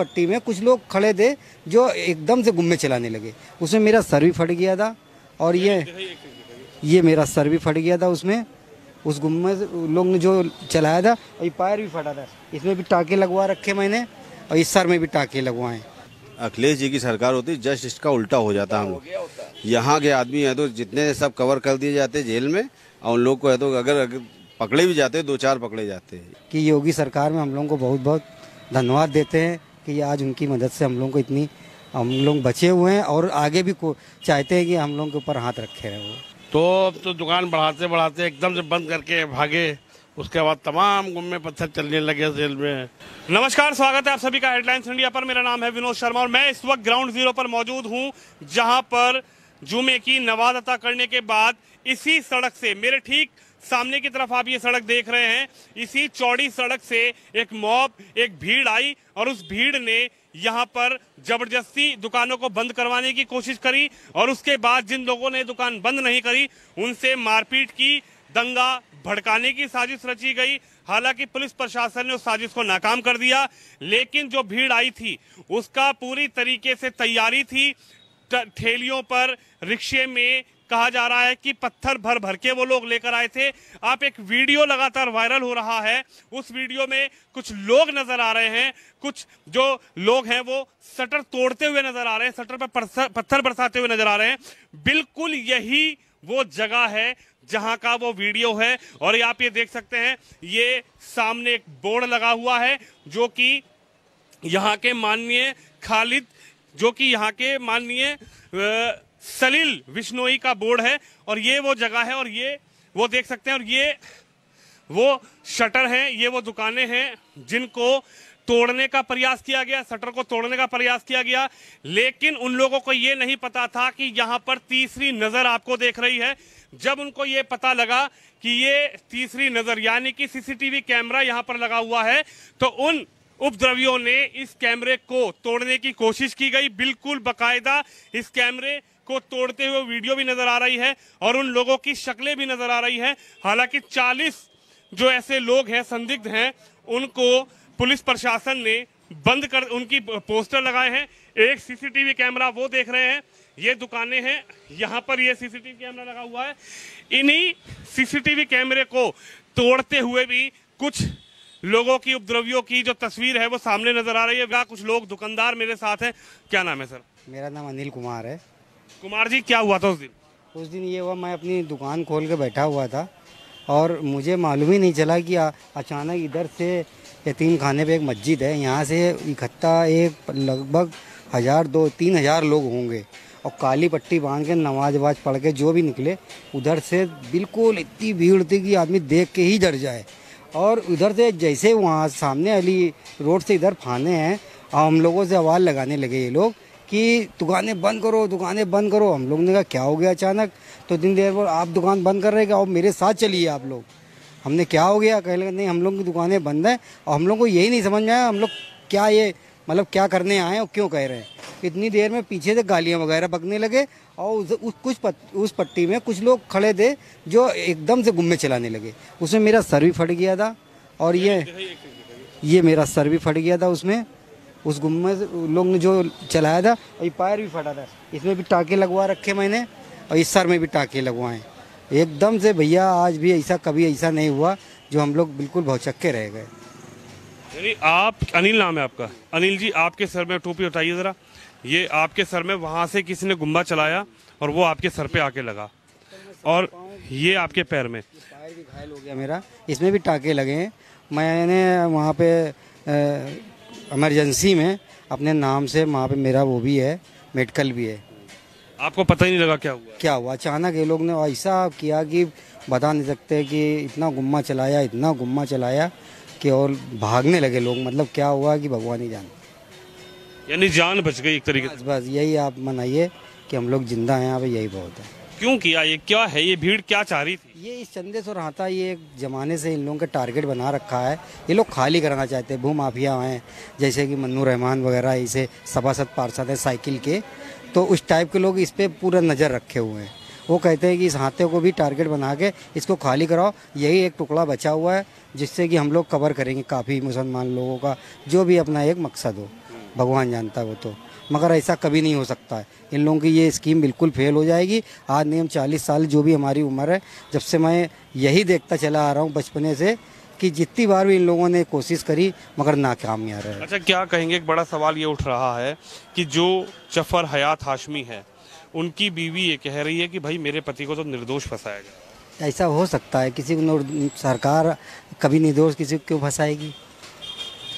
पट्टी में कुछ लोग खड़े थे जो एकदम से गुम्मे चलाने लगे। उसमें मेरा सर भी फट गया था और ये ये मेरा सर भी फट गया था उसमें। उस गुम्मे से लोग ने जो चलाया था और ये पैर भी फटा था। इसमें भी टाके लगवा रखे मैंने और इस सर में भी टाके लगवाए। अखिलेश जी की सरकार होती जस्ट इसका उल्टा हो जाता हम लोग। यहाँ के आदमी है तो जितने सब कवर कर दिए जाते जेल में और उन लोग को है तो अगर, अगर पकड़े भी जाते दो चार पकड़े जाते हैं। कि योगी सरकार में हम लोगों को बहुत बहुत धन्यवाद देते हैं। कि आज उनकी मदद से हम लोगों को इतनी हम लोग बचे हुए हैं और आगे भी चाहते हैं कि हम लोगों के ऊपर हाथ रखे रहे वो। तो अब तो दुकान बढ़ाते बढ़ाते एकदम से बंद करके भागे उसके बाद तमाम गुम्मे पत्थर चलने लगे जेल में। नमस्कार स्वागत है आप सभी का हेडलाइंस इंडिया पर। मेरा नाम है विनोद शर्मा और मैं इस वक्त ग्राउंड ज़ीरो पर मौजूद हूँ जहाँ पर जुमे की नवाज़ अता करने के बाद इसी सड़क से मेरे ठीक सामने की तरफ़ आप ये सड़क देख रहे हैं, इसी चौड़ी सड़क से एक मॉब, एक भीड़ आई और उस भीड़ ने यहाँ पर ज़बरदस्ती दुकानों को बंद करवाने की कोशिश करी और उसके बाद जिन लोगों ने दुकान बंद नहीं करी, उनसे मारपीट की, दंगा भड़काने की साजिश रची गई। हालाँकि पुलिस प्रशासन ने उस साजिश को नाकाम कर दिया, लेकिन जो भीड़ आई थी, उसका पूरी तरीके से तैयारी थी। ठेलियों पर, रिक्शे में कहा जा रहा है कि पत्थर भर भर के वो लोग लेकर आए थे। आप एक वीडियो लगातार वायरल हो रहा है। उस वीडियो में कुछ लोग नज़र आ रहे हैं। कुछ जो लोग हैं वो शटर तोड़ते हुए नज़र आ रहे हैं, शटर पर पत्थर बरसाते हुए नज़र आ रहे हैं। बिल्कुल यही वो जगह है जहाँ का वो वीडियो है। और आप ये देख सकते हैं, ये सामने एक बोर्ड लगा हुआ है जो कि यहाँ के माननीय खालिद, जो कि यहाँ के माननीय सलील विश्नोई का बोर्ड है और ये वो जगह है और ये वो देख सकते हैं और ये वो शटर है, ये वो दुकानें हैं जिनको तोड़ने का प्रयास किया गया, शटर को तोड़ने का प्रयास किया गया। लेकिन उन लोगों को ये नहीं पता था कि यहाँ पर तीसरी नज़र आपको देख रही है। जब उनको ये पता लगा कि ये तीसरी नज़र, यानी कि सीसीटीवी कैमरा यहाँ पर लगा हुआ है तो उन उपद्रवियों ने इस कैमरे को तोड़ने की कोशिश की गई। बिल्कुल बकायदा इस कैमरे को तोड़ते हुए वीडियो भी नज़र आ रही है और उन लोगों की शक्लें भी नज़र आ रही है। हालाँकि 40 जो ऐसे लोग हैं, संदिग्ध हैं, उनको पुलिस प्रशासन ने बंद कर, उनकी पोस्टर लगाए हैं। एक सीसीटीवी कैमरा वो देख रहे हैं। ये दुकानें हैं, यहाँ पर ये सीसीटीवी कैमरा लगा हुआ है। इन्हीं सीसीटीवी कैमरे को तोड़ते हुए भी कुछ लोगों की, उपद्रवियों की जो तस्वीर है वो सामने नज़र आ रही है। कुछ लोग दुकानदार मेरे साथ हैं। क्या नाम है, सर? मेरा नाम अनिल कुमार है। कुमार जी, क्या हुआ था उस दिन? उस दिन ये हुआ, मैं अपनी दुकान खोल के बैठा हुआ था और मुझे मालूम ही नहीं चला कि अचानक इधर से यतीम खाने पे एक मस्जिद है। यहाँ से इकट्ठा एक, लगभग हज़ार दो, तीन हज़ार लोग होंगे और काली पट्टी बाँध के, नमाज़ वमाज पढ़ के जो भी निकले, उधर से बिल्कुल इतनी भीड़ थी कि आदमी देख के ही डर जाए। और उधर से जैसे वहाँ सामने वाली रोड से इधर फाने हैं और हम लोगों से आवाज़ लगाने लगे ये लोग। कि दुकानें बंद करो दुकानें बंद करो। हम लोग ने कहा क्या हो गया अचानक? तो दिन देर पर आप दुकान बंद कर रहे हैं और मेरे साथ चलिए आप लोग। हमने क्या हो गया? कह लगा नहीं हम लोग की दुकानें बंद हैं और हम लोग को यही नहीं समझ में आया हम लोग क्या ये मतलब क्या करने आए और क्यों कह रहे हैं? इतनी देर में पीछे से गालियाँ वगैरह पकने लगे और उस, उस कुछ पत, उस पट्टी में कुछ लोग खड़े थे जो एकदम से गुम्मे चलाने लगे। उसमें मेरा सर भी फट गया था और ये ये मेरा सर भी फट गया था उसमें। उस गुम्मे से लोग ने जो चलाया था और ये पैर भी फटा था। इसमें भी टाके लगवा रखे मैंने और इस सर में भी टाके लगवाए। एकदम से भैया आज भी ऐसा कभी ऐसा नहीं हुआ जो हम लोग बिल्कुल भौचक्के रह गए। यानी आप अनिल नाम है आपका। अनिल जी आपके सर में टोपी उठाइए ज़रा। ये आपके सर में वहाँ से किसी ने गुम्बा चलाया और वो आपके सर पे आके लगा। और ये आपके पैर में। पैर भी घायल हो गया मेरा। इसमें भी टाके लगे हैं। मैंने वहाँ पे इमरजेंसी में अपने नाम से वहाँ पे मेरा वो भी है मेडिकल भी है। आपको पता ही नहीं लगा क्या हुआ? क्या हुआ? अचानक ये लोग ने ऐसा किया कि बता नहीं सकते कि इतना गुम्मा चलाया इतना गुम्मा चलाया कि और भागने लगे लोग। मतलब क्या हुआ कि भगवान ही जाने। यानी जान बच गई एक तरीके से। बस यही आप मनाइए कि हम लोग ज़िंदा हैं यहाँ पे यही बहुत है। क्यों किया? ये क्या है? ये भीड़ क्या चाह रही थी? ये इस चंदे से रहा ये एक जमाने से इन लोगों का टारगेट बना रखा है। ये लोग खाली कराना चाहते हैं भू माफिया हैं, जैसे कि मन्नू रहमान वगैरह, इसे सभासद पार्षद हैं साइकिल के। तो उस टाइप के लोग इस पर पूरा नज़र रखे हुए हैं। वो कहते हैं कि इस हाथे को भी टारगेट बना के इसको खाली कराओ। यही एक टुकड़ा बचा हुआ है, जिससे कि हम लोग कवर करेंगे काफ़ी मुसलमान लोगों का, जो भी अपना एक मकसद हो। भगवान जानता है वो तो। मगर ऐसा कभी नहीं हो सकता है। इन लोगों की ये स्कीम बिल्कुल फेल हो जाएगी। आज नियम चालीस साल जो भी हमारी उम्र है जब से मैं यही देखता चला आ रहा हूँ बचपने से कि जितनी बार भी इन लोगों ने कोशिश करी मगर नाकामयाब रहे। अच्छा क्या कहेंगे एक बड़ा सवाल ये उठ रहा है कि जो ज़फ़र हयात हाशमी है उनकी बीवी ये कह रही है कि भाई मेरे पति को तो निर्दोष फंसाया गया। ऐसा हो सकता है किसी को सरकार कभी निर्दोष किसी को क्यों फंसाएगी?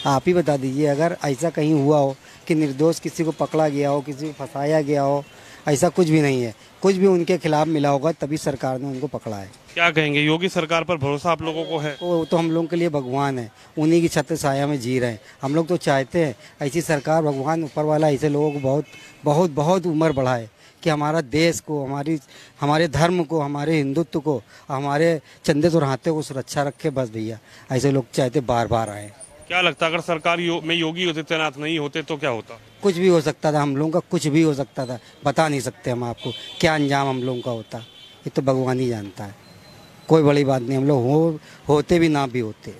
आप ही बता दीजिए अगर ऐसा कहीं हुआ हो कि निर्दोष किसी को पकड़ा गया हो किसी को फंसाया गया हो ऐसा कुछ भी नहीं है। कुछ भी उनके खिलाफ मिला होगा तभी सरकार ने उनको पकड़ा है। क्या कहेंगे योगी सरकार पर भरोसा आप लोगों को है? वो तो हम लोगों के लिए भगवान है। उन्हीं की छत्र छाया में जी रहे हैं। हम लोग तो चाहते हैं ऐसी सरकार भगवान ऊपर वाला ऐसे लोगों को बहुत बहुत बहुत उम्र बढ़ाए कि हमारा देश को हमारी हमारे धर्म को हमारे हिंदुत्व को हमारे चंदे सुरहाते को सुरक्षा रखे बस भैया। ऐसे लोग चाहते बार बार आए। क्या लगता है अगर सरकार यो, में योगी आदित्यनाथ नहीं होते तो क्या होता? कुछ भी हो सकता था हम लोगों का कुछ भी हो सकता था बता नहीं सकते हम आपको क्या अंजाम हम लोगों का होता? ये तो भगवान ही जानता है। कोई बड़ी बात नहीं हम लोग हो होते भी ना भी होते।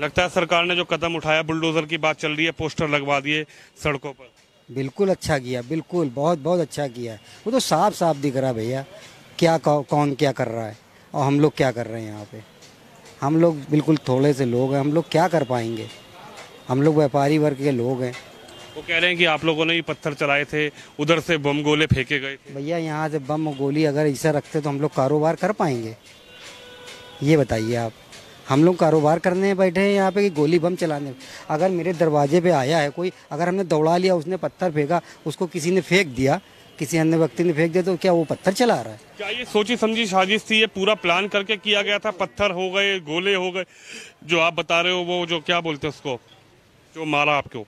लगता है सरकार ने जो कदम उठाया बुलडोजर की बात चल रही है पोस्टर लगवा दिए सड़कों पर। बिल्कुल अच्छा किया बिल्कुल बहुत बहुत अच्छा किया वो तो साफ़ साफ़ दिख रहा भैया क्या कौन क्या कर रहा है और हम लोग क्या कर रहे हैं यहाँ पे? हम लोग बिल्कुल थोड़े से लोग हैं हम लोग क्या कर पाएँगे? हम लोग व्यापारी वर्ग के लोग हैं। वो कह रहे हैं कि आप लोगों ने ही पत्थर चलाए थे उधर से बम गोले फेंके गए भैया यहाँ से बम गोली अगर ऐसा रखते तो हम लोग कारोबार कर पाएँगे? ये बताइए आप। हम लोग कारोबार करने बैठे हैं यहाँ पे कि गोली बम चलाने? अगर मेरे दरवाजे पे आया है कोई अगर हमने दौड़ा लिया उसने पत्थर फेंका उसको किसी ने फेंक दिया किसी अन्य व्यक्ति ने फेंक दिया तो क्या वो पत्थर चला रहा है? क्या ये सोची समझी साजिश थी? ये पूरा प्लान करके किया गया था? पत्थर हो गए गोले हो गए। जो आप बता रहे हो वो जो क्या बोलते हैं उसको? जो मारा आपको।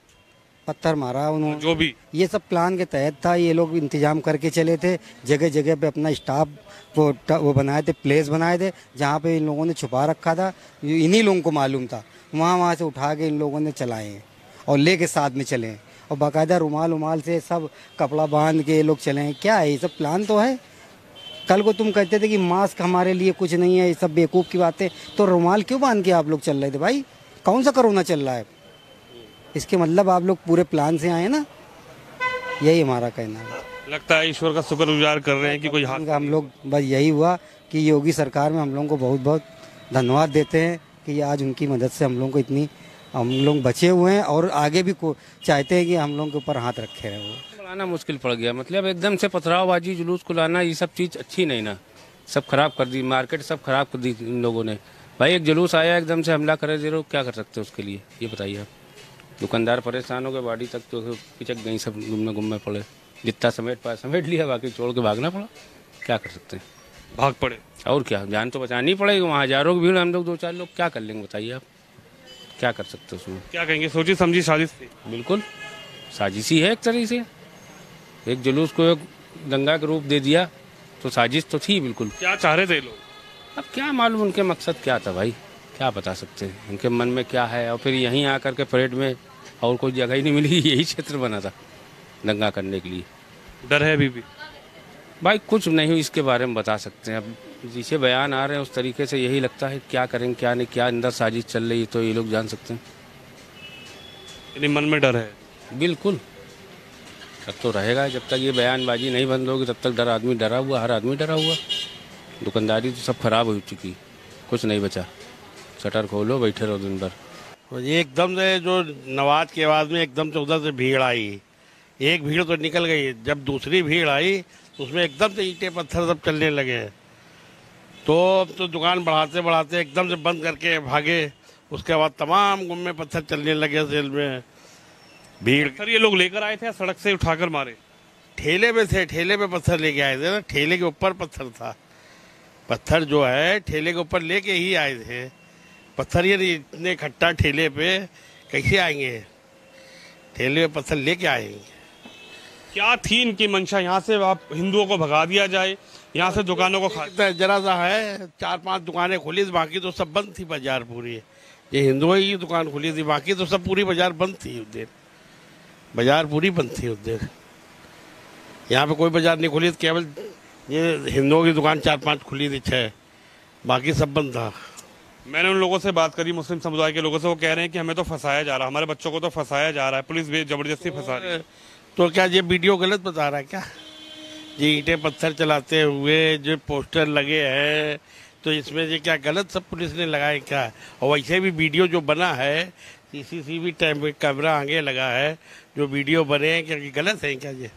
पत्थर मारा उन्होंने। जो भी। ये सब प्लान के तहत था। ये लोग इंतज़ाम करके चले थे। जगह जगह पे अपना स्टाफ वो वो बनाए थे प्लेस बनाए थे जहाँ पे इन लोगों ने छुपा रखा था। इन्हीं लोगों को मालूम था। वहाँ वहाँ से उठा के इन लोगों ने चलाए और लेके साथ में चले हैं। और बाकायदा रुमाल उमाल से सब कपड़ा बाँध के लोग चले हैं। क्या है ये सब प्लान तो है? कल को तुम कहते थे कि मास्क हमारे लिए कुछ नहीं है ये सब बेवकूफ़ की बातें। तो रुमाल क्यों बाँध के आप लोग चल रहे थे भाई? कौन सा कोरोना चल रहा है? इसके मतलब आप लोग पूरे प्लान से आए ना? यही हमारा कहना है। लगता है ईश्वर का शुक्रगुजार कर रहे हैं कि कोई हाथ हम लोग बस यही हुआ कि योगी सरकार में हम लोगों को बहुत बहुत धन्यवाद देते हैं कि आज उनकी मदद से हम लोगों को इतनी हम लोग बचे हुए हैं और आगे भी को चाहते हैं कि हम लोग के ऊपर हाथ रखे रहे वो। लाना मुश्किल पड़ गया। मतलब एकदम से पथरावबाजी जुलूस को लाना ये सब चीज़ अच्छी नहीं ना। सब खराब कर दी मार्केट सब खराब कर दी इन लोगों ने। भाई एक जुलूस आया एकदम से हमला करे दे क्या कर सकते हो उसके लिए? ये बताइए आप। दुकानदार परेशान हो गए बाड़ी तक तो पिचक गई सब घूमने घूमने पड़े। जितना समेट पाया समेट लिया बाकी छोड़ के भागना पड़ा। क्या कर सकते हैं? भाग पड़े। और क्या? जान तो बचानी पड़ेगी वहाँ हज़ारों की भीड़ हम लोग दो चार लोग क्या कर लेंगे बताइए आप? क्या कर सकते हो उसमें? क्या कहेंगे? सोची समझी साजिश थी। बिल्कुल। साजिश ही है एक तरह से। एक जुलूस को एक दंगा का रूप दे दिया तो साजिश तो थी बिल्कुल। क्या चाह रहे थे लोग? अब क्या मालूम उनके मकसद क्या था भाई? क्या बता सकते हैं? उनके मन में क्या है? और फिर यहीं आकर के परेड में और कोई जगह ही नहीं मिली यही क्षेत्र बना था दंगा करने के लिए। डर है अभी भी। भाई कुछ नहीं इसके बारे में बता सकते हैं। अब जिसे बयान आ रहे हैं उस तरीके से यही लगता है क्या करें क्या नहीं क्या अंदर साजिश चल रही है तो ये लोग जान सकते हैं। यानी मन में डर है? बिल्कुल। डर तो रहेगा जब तक ये बयानबाजी नहीं बंद होगी तब तक डर आदमी डरा हुआ हर आदमी डरा हुआ। दुकानदारी तो सब खराब हो चुकी कुछ नहीं बचा। शटर खोलो बैठे रहो दिन भर। ये एकदम से जो नवाज़ की आवाज़ में एकदम से उधर से भीड़ आई। एक भीड़ तो निकल गई जब दूसरी भीड़ आई तो उसमें एकदम से ईंटें पत्थर सब चलने लगे। तो अब तो दुकान बढ़ाते बढ़ाते एकदम से बंद करके भागे। उसके बाद तमाम गुम्मे पत्थर चलने लगे सेल में। भीड़ सर ये लोग लेकर आए थे सड़क से उठाकर मारे? ठेले पे थे ठेले पे पत्थर लेके आए थे ना। ठेले के ऊपर पत्थर था। पत्थर जो है ठेले के ऊपर लेके ही आए थे। पत्थर ये नहीं, इतने इकट्ठा ठेले पे कैसे आएँगे? ठेले पे पत्थर लेके आएँगे। क्या थी इनकी मंशा? यहाँ से आप हिंदुओं को भगा दिया जाए। यहाँ से दुकानों को खा जरा सा है चार पाँच दुकानें खुली थी बाकी तो सब बंद थी बाज़ार पूरी। ये हिंदुओं की दुकान खुली थी बाकी तो सब पूरी बाज़ार बंद थी उस दिन। बाज़ार पूरी बंद थी उस दिन। यहाँ पे कोई बाज़ार नहीं खुली केवल ये हिंदुओं की दुकान चार पाँच खुली थी छः बाकी सब बंद था। मैंने उन लोगों से बात करी मुस्लिम समुदाय के लोगों से वो कह रहे हैं कि हमें तो फंसाया जा रहा है हमारे बच्चों को तो फंसाया जा रहा है पुलिस भी ज़बरदस्ती फंसा रही है। तो क्या ये वीडियो गलत बता रहा है क्या? ये ईटे पत्थर चलाते हुए जो पोस्टर लगे हैं तो इसमें ये क्या गलत सब पुलिस ने लगाए क्या? और वैसे भी वीडियो जो बना है सीसीटीवी कैमरा आगे लगा है, जो वीडियो बने हैं, क्या गलत है क्या ये?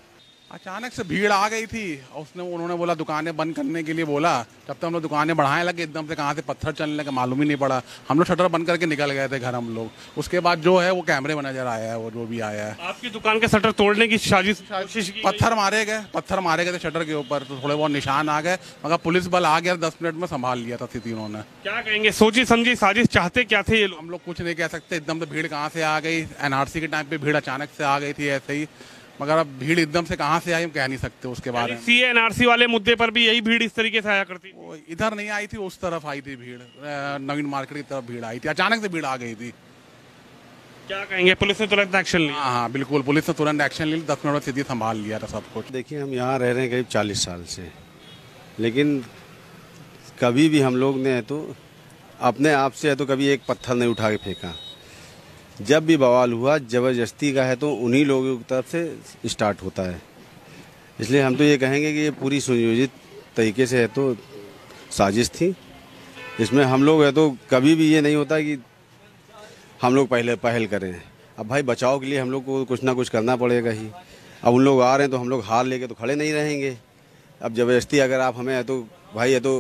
अचानक से भीड़ आ गई थी। और उसने उन्होंने बोला दुकानें बंद करने के लिए बोला। जब तक हम लोग दुकानें बढ़ाने लगे एकदम से कहाँ से पत्थर चलने लगे मालूम ही नहीं पड़ा। हम लोग शटर बंद करके निकल गए थे घर हम लोग। उसके बाद जो है वो कैमरे में नज़र आया है वो जो भी आया है। आपकी दुकान के शटर तोड़ने की साजिश पत्थर मारे गए पत्थर मारे गए थे शटर के ऊपर। तो थोड़े बहुत निशान आ गए मगर पुलिस बल आ गया दस मिनट में संभाल लिया था स्थिति उन्होंने। क्या कहेंगे? सोची समझी साजिश चाहते क्या थे ये हम लोग कुछ नहीं कह सकते एकदम से भीड़ कहाँ से आ गई? एनआरसी के टाइम पे भीड़ अचानक से आ गई थी ऐसे ही। मगर अब भीड़ एकदम से कहाँ से आई हम कह नहीं सकते उसके बारे में। सी एनआरसी वाले मुद्दे पर भी यही भीड़ इस तरीके से आया करती। वो इधर नहीं आई थी उस तरफ़ आई थी भीड़। नवीन मार्केट की तरफ़ भीड़ आई थी। अचानक से भीड़ आ गई थी। क्या कहेंगे? पुलिस ने तुरंत एक्शन लिया। हाँ हाँ बिल्कुल पुलिस ने तुरंत एक्शन ली दस मिनट में स्थिति संभाल लिया था सब कुछ। देखिए हम यहाँ रह रहे हैं करीब चालीस साल से। लेकिन कभी भी हम लोग ने तो अपने आप से है तो कभी एक पत्थर नहीं उठा के फेंका। जब भी बवाल हुआ ज़बरदस्ती का है तो उन्हीं लोगों की तरफ़ से स्टार्ट होता है। इसलिए हम तो ये कहेंगे कि ये पूरी सुनियोजित तरीके से है तो साजिश थी। इसमें हम लोग है तो कभी भी ये नहीं होता कि हम लोग पहले पहल करें। अब भाई बचाव के लिए हम लोग को कुछ ना कुछ करना पड़ेगा ही। अब उन लोग आ रहे हैं तो हम लोग हार लेके तो खड़े नहीं रहेंगे। अब ज़बरदस्ती अगर आप हमें है तो भाई है तो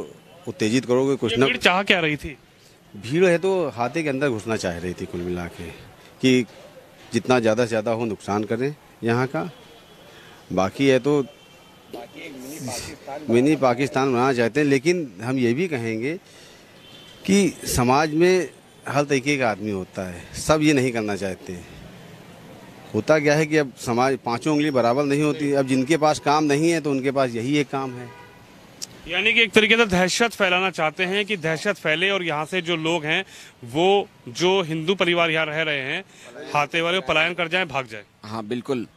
उत्तेजित करोगे कुछ ना चाह क्या रही थी? भीड़ है तो हाथे के अंदर घुसना चाह रही थी कुल मिला के कि जितना ज़्यादा से ज़्यादा हो नुकसान करें यहाँ का। बाकी है तो मिनी पाकिस्तान बनाना चाहते हैं, लेकिन हम ये भी कहेंगे कि समाज में हर तरीके का आदमी होता है, सब ये नहीं करना चाहते। होता क्या है कि अब समाज पाँचों उंगली बराबर नहीं होती, अब जिनके पास काम नहीं है तो उनके पास यही एक काम है। यानी कि एक तरीके से दहशत फैलाना चाहते हैं कि दहशत फैले और यहाँ से जो लोग हैं, वो जो हिंदू परिवार यहाँ रह रहे हैं, हाथे वाले पलायन कर जाए, भाग जाए। हाँ बिल्कुल।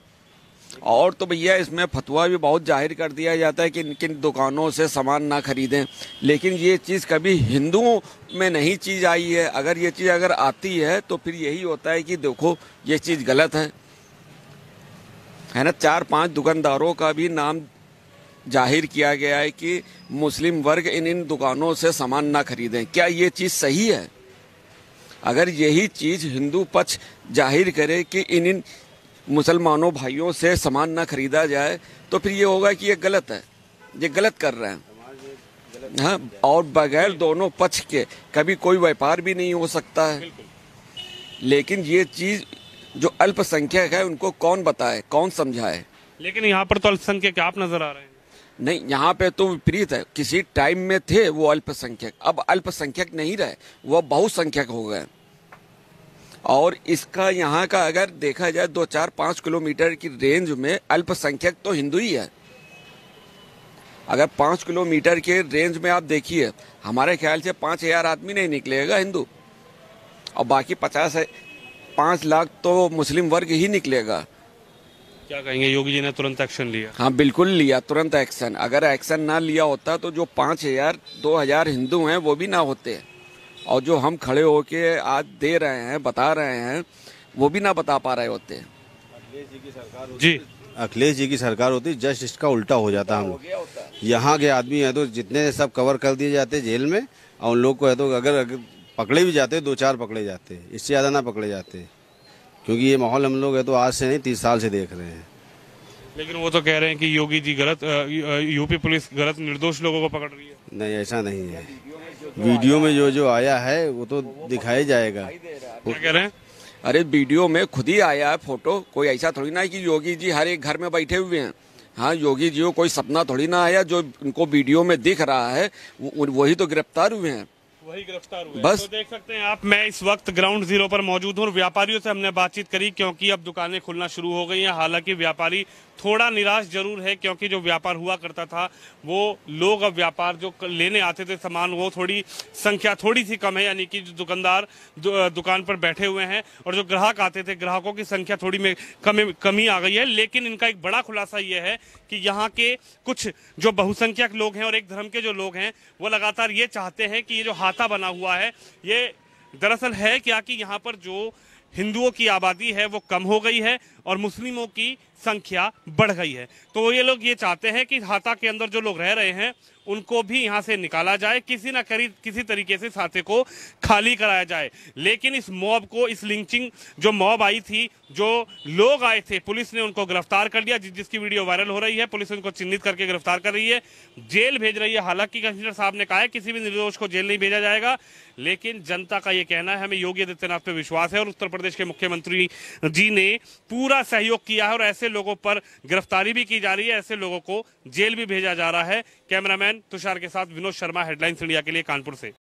और तो भैया, इसमें फतवा भी बहुत ज़ाहिर कर दिया जाता है कि किन किन दुकानों से सामान ना खरीदें। लेकिन ये चीज़ कभी हिंदुओं में नहीं चीज़ आई है। अगर ये चीज़ अगर आती है तो फिर यही होता है कि देखो, ये चीज़ गलत है। है ना? चार पाँच दुकानदारों का भी नाम ज़ाहिर किया गया है कि मुस्लिम वर्ग इन इन दुकानों से सामान ना खरीदें। क्या ये चीज़ सही है? अगर यही चीज़ हिंदू पक्ष ज़ाहिर करे कि इन इन मुसलमानों भाइयों से सामान ना खरीदा जाए तो फिर ये होगा कि ये गलत है। ये गलत कर रहे हैं। हाँ और बगैर दोनों पक्ष के कभी कोई व्यापार भी नहीं हो सकता है। लेकिन ये चीज़ जो अल्पसंख्यक है, उनको कौन बताए, कौन समझाए? लेकिन यहाँ पर तो अल्पसंख्यक आप नज़र आ रहे हैं। नहीं, यहाँ पे तो विपरीत है। किसी टाइम में थे वो अल्पसंख्यक। अब अल्पसंख्यक नहीं रहे, वो बहुसंख्यक हो गए। और इसका यहाँ का अगर देखा जाए, दो चार पाँच किलोमीटर की रेंज में अल्पसंख्यक तो हिंदू ही है। अगर पाँच किलोमीटर के रेंज में आप देखिए, हमारे ख्याल से पाँच हज़ार आदमी नहीं निकलेगा हिंदू। और बाकी पचास, पाँच लाख तो मुस्लिम वर्ग ही निकलेगा। क्या कहेंगे? योगी जी ने तुरंत एक्शन लिया। हाँ बिल्कुल लिया तुरंत एक्शन अगर एक्शन ना लिया होता तो जो पाँच हज़ार दो हज़ार हिंदू हैं वो भी ना होते। और जो हम खड़े होके आज दे रहे हैं बता रहे हैं वो भी ना बता पा रहे होते। जी। अखिलेश जी की सरकार होती जस्ट इसका उल्टा हो जाता हम। लोग यहाँ के आदमी है तो जितने सब कवर कर दिए जाते जेल में और उन लोग को है तो अगर, अगर पकड़े भी जाते दो चार पकड़े जाते इससे ज़्यादा ना पकड़े जाते। क्योंकि ये माहौल हम लोग है तो आज से नहीं तीस साल से देख रहे हैं। लेकिन वो तो कह रहे हैं कि योगी जी गलत यूपी पुलिस गलत निर्दोष लोगों को पकड़ रही है। नहीं ऐसा नहीं है। वीडियो में जो जो आया है वो तो दिखाया जाएगा। क्या कह रहे हैं? अरे वीडियो में खुद ही आया है फ़ोटो। कोई ऐसा थोड़ी ना है कि योगी जी हर एक घर में बैठे हुए हैं। हाँ योगी जी को कोई सपना थोड़ी ना आया जो उनको वीडियो में दिख रहा है वही तो गिरफ़्तार हुए हैं। वही गिरफ़्तार हुए बस। तो देख सकते हैं आप मैं इस वक्त ग्राउंड ज़ीरो पर मौजूद हूँ और व्यापारियों से हमने बातचीत करी क्योंकि अब दुकानें खुलना शुरू हो गई हैं हालाँकि व्यापारी थोड़ा निराश ज़रूर है, क्योंकि जो व्यापार हुआ करता था, वो लोग अब व्यापार जो लेने आते थे सामान, वो थोड़ी संख्या थोड़ी सी कम है, यानी कि जो दुकानदार दुकान पर बैठे हुए हैं, और जो ग्राहक आते थे, ग्राहकों की संख्या थोड़ी में कमी कमी आ गई है, लेकिन इनका एक बड़ा खुलासा ये है कि यहाँ के कुछ जो बहुसंख्यक लोग हैं और एक धर्म के जो लोग हैं, वो लगातार ये चाहते हैं कि ये जो हाथा बना हुआ है, ये दरअसल है क्या कि यहाँ पर जो हिंदुओं की आबादी है, वो कम हो गई है और मुस्लिमों की संख्या बढ़ गई है। तो ये लोग ये चाहते हैं कि हाथा के अंदर जो लोग रह रहे हैं उनको भी यहाँ से निकाला जाए, किसी ना करी, किसी तरीके से साथे को खाली कराया जाए। लेकिन इस मॉब को, इस लिंचिंग, जो मॉब आई थी, जो लोग आए थे, पुलिस ने उनको गिरफ़्तार कर लिया, जिस, जिसकी वीडियो वायरल हो रही है, पुलिस उनको चिन्हित करके गिरफ़्तार कर रही है। जेल भेज रही है, हालाँकि कमिश्नर साहब ने कहा है, किसी भी निर्दोष को जेल नहीं भेजा जाएगा, लेकिन जनता का ये कहना है, हमें योगी आदित्यनाथ पर विश्वास है और उत्तर प्रदेश के मुख्यमंत्री जी ने पूरा सहयोग किया है और ऐसे लोगों पर गिरफ्तारी भी की जा रही है, ऐसे लोगों को जेल भी भेजा जा रहा है। कैमरामैन तुषार के साथ विनोद शर्मा हेडलाइंस इंडिया के लिए कानपुर से।